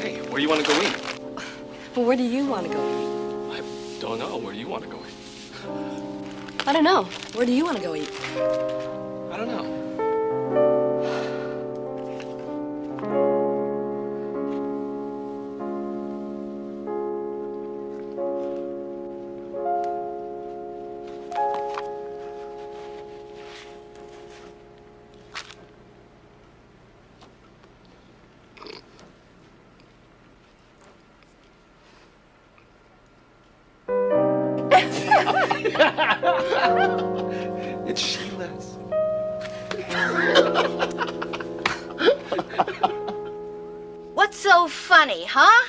Hey, where do you want to go eat? Well, where do you want to go eat? I don't know. Where do you want to go eat? I don't know. Where do you want to go eat? I don't know. It's Sheila's. What's so funny, huh?